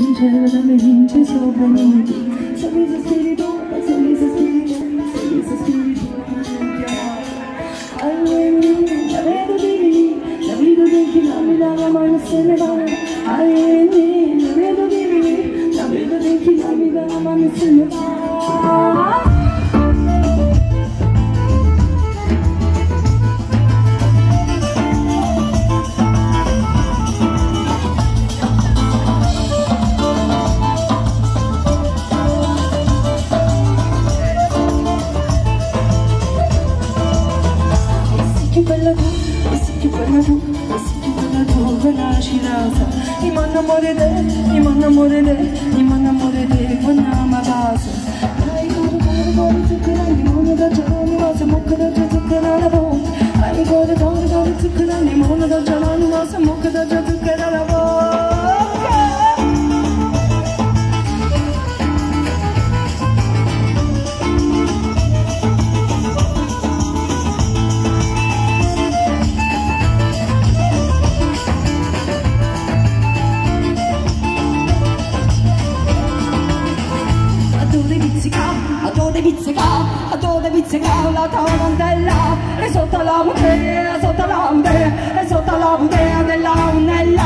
vince sopra me Sorriso spirito, sorriso spirito, sorriso spirito la vedo di lì, Ima namore de, ima namore de, ima namore de, bana mabasa. Ai goro goro goro dove vizzicà, dove vizzicà la tua rondella, e sotto la mutera, sotto la mutera, e sotto la mutera della unella.